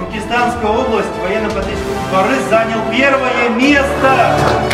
Дагестанской область военно-патриотический дворы занял первое место.